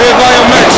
você vai ao México.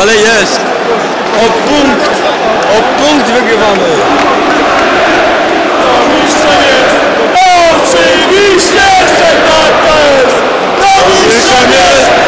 Ale jest! O punkt! O punkt wygrywamy! To mistrzem jest! Oczywiście, że tak jest! To jest!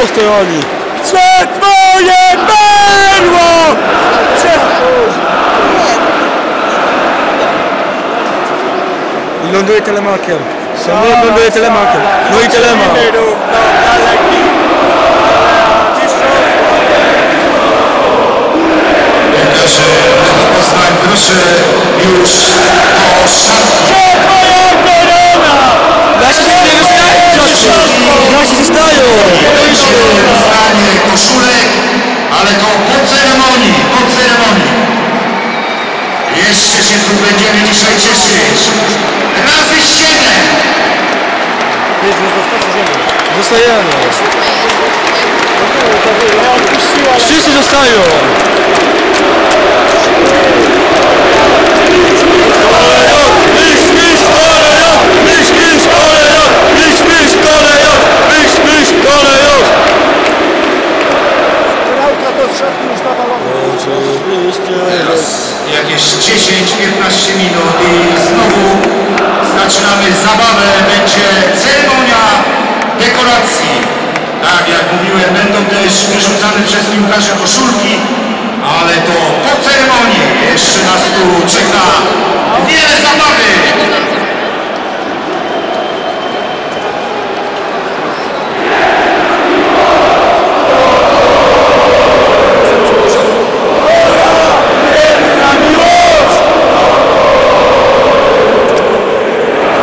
Postojali. Przed moje perło! I ląduje telemakiem. Samochód ląduje telemakiem. No i telemak. Proszę już o szatni. Dzisiaj cieszyć. Razy siedem. Zostajemy. Wszyscy zostają. zabawę będzie ceremonia dekoracji. Tak jak mówiłem, będą też wyrzucane przez piłkarze koszulki, ale to po ceremonii jeszcze nas tu czeka wiele zabawy.